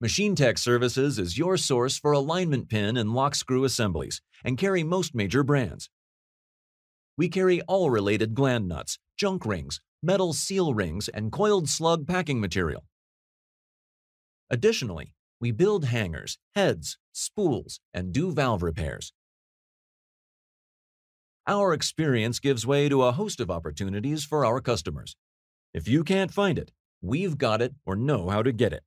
Machine Tech Services is your source for alignment pin and lock screw assemblies and carry most major brands. We carry all related gland nuts, junk rings, metal seal rings, and coiled slug packing material. Additionally, we build hangers, heads, spools, and do valve repairs. Our experience gives way to a host of opportunities for our customers. If you can't find it, we've got it or know how to get it.